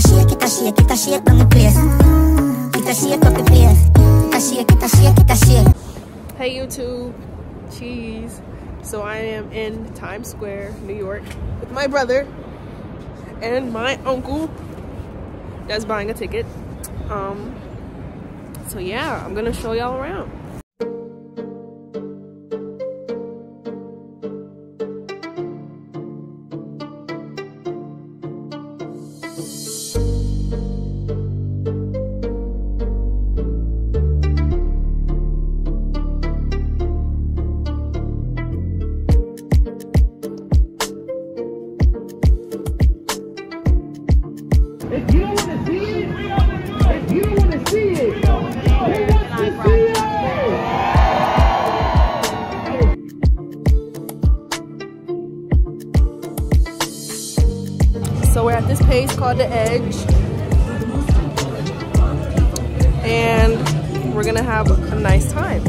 shake, shake, shake shake shake, shake, shake. Hey YouTube, cheese. So I am in Times Square, New York, with my brother and my uncle that's buying a ticket. Um, so yeah, I'm gonna show y'all around. If you don't want to see it, if you don't want to see it, who wants to see it? So we're at this place called The Edge. And we're gonna have a nice time.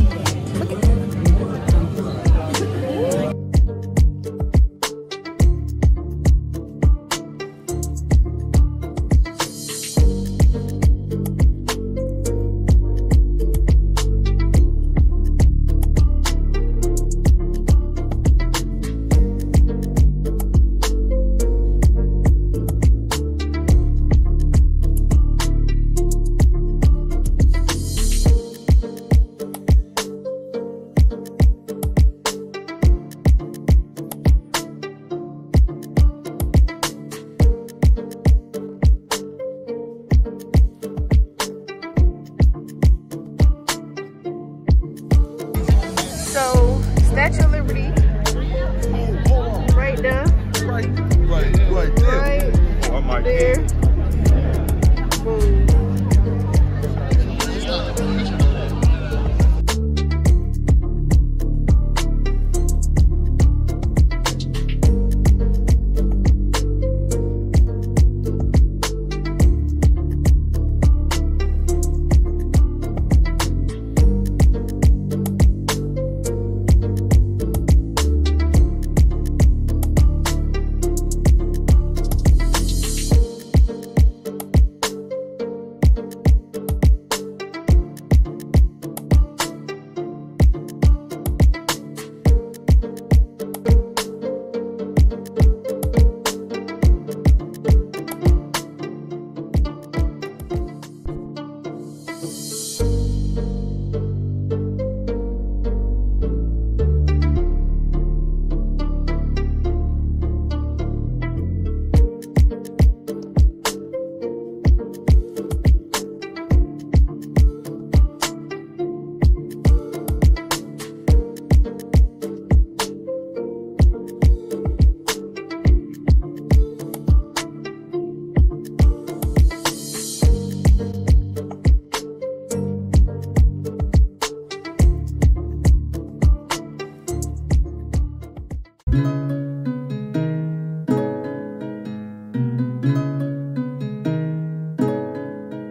So, Statue of Liberty. Right there. Right, right, right there. Right Oh my there.